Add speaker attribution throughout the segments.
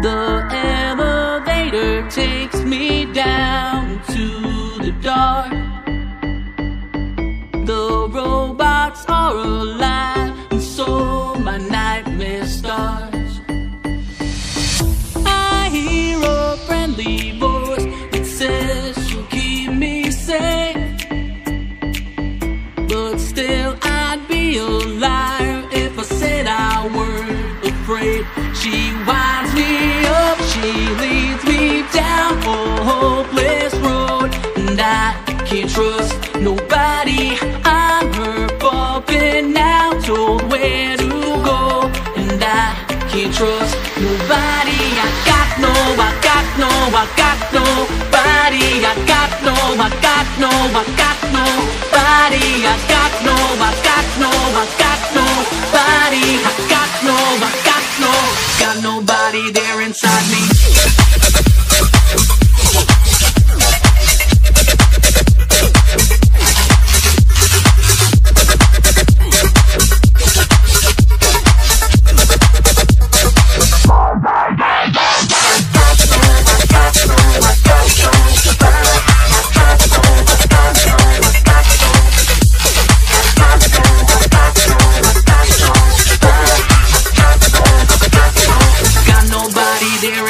Speaker 1: The elevator takes me down to the dark. The robots are alive, and so my nightmare starts. I hear a friendly voice. Nobody. I got no, I got no, I got nobody.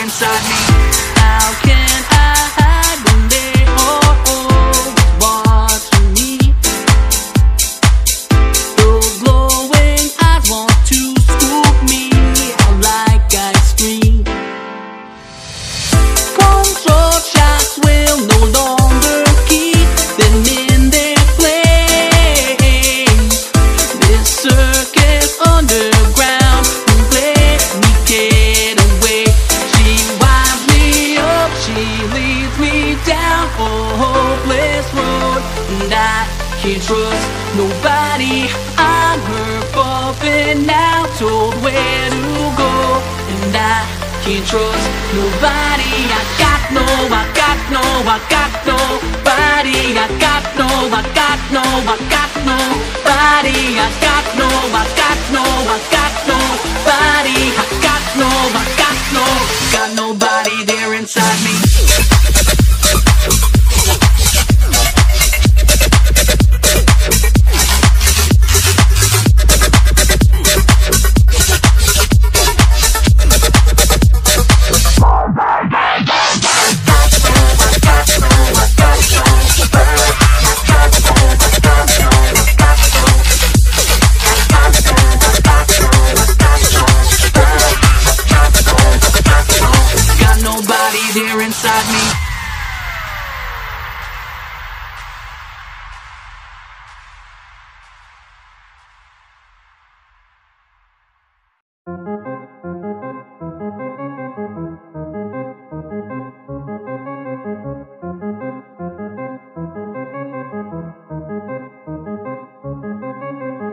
Speaker 1: Inside me. Down a hopeless road, and I can't trust nobody. I'm her puppet now, told where to go, and I can't trust nobody. I got no, I got no, I got nobody. I got no, I got no, I got nobody. I got no, I got no, I got There inside me.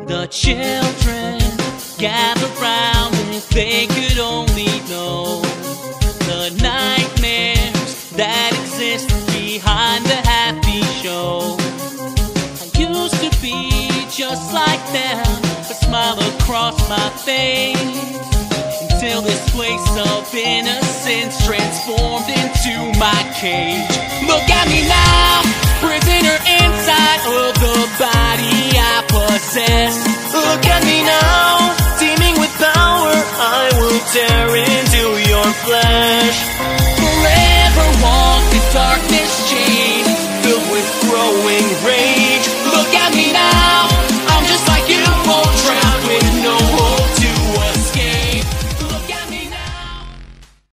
Speaker 1: The children gather round they just like them. A smile across my face until this place of innocence transformed into my cage. Look at me now, prisoner inside of the body I possess.
Speaker 2: Look at me now, teeming with power. I will tear into your flesh.